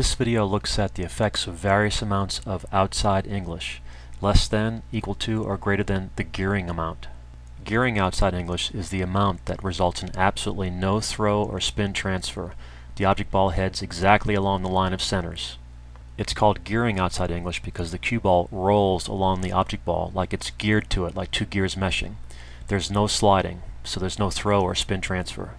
This video looks at the effects of various amounts of outside English, less than, equal to, or greater than the gearing amount. Gearing outside English is the amount that results in absolutely no throw or spin transfer. The object ball heads exactly along the line of centers. It's called gearing outside English because the cue ball rolls along the object ball like it's geared to it, like two gears meshing. There's no sliding, so there's no throw or spin transfer.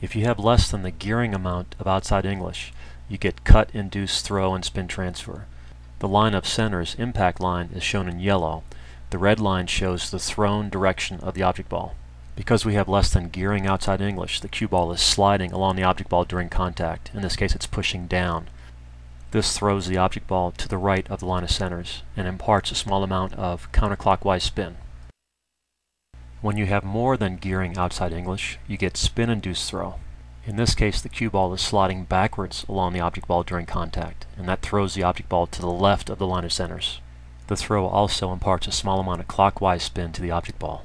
If you have less than the gearing amount of outside English, you get cut-induced throw, and spin transfer. The line of centers impact line is shown in yellow. The red line shows the thrown direction of the object ball. Because we have less than gearing outside English, the cue ball is sliding along the object ball during contact. In this case, it's pushing down. This throws the object ball to the right of the line of centers and imparts a small amount of counterclockwise spin. When you have more than gearing outside English, you get spin-induced throw. In this case, the cue ball is sliding backwards along the object ball during contact, and that throws the object ball to the left of the line of centers. The throw also imparts a small amount of clockwise spin to the object ball.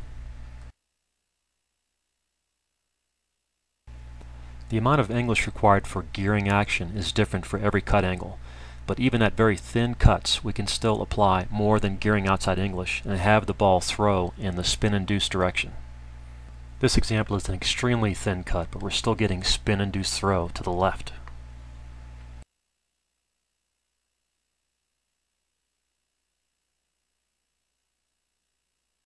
The amount of English required for gearing action is different for every cut angle, but even at very thin cuts we can still apply more than gearing outside English and have the ball throw in the spin-induced direction. This example is an extremely thin cut, but we're still getting spin-induced throw to the left.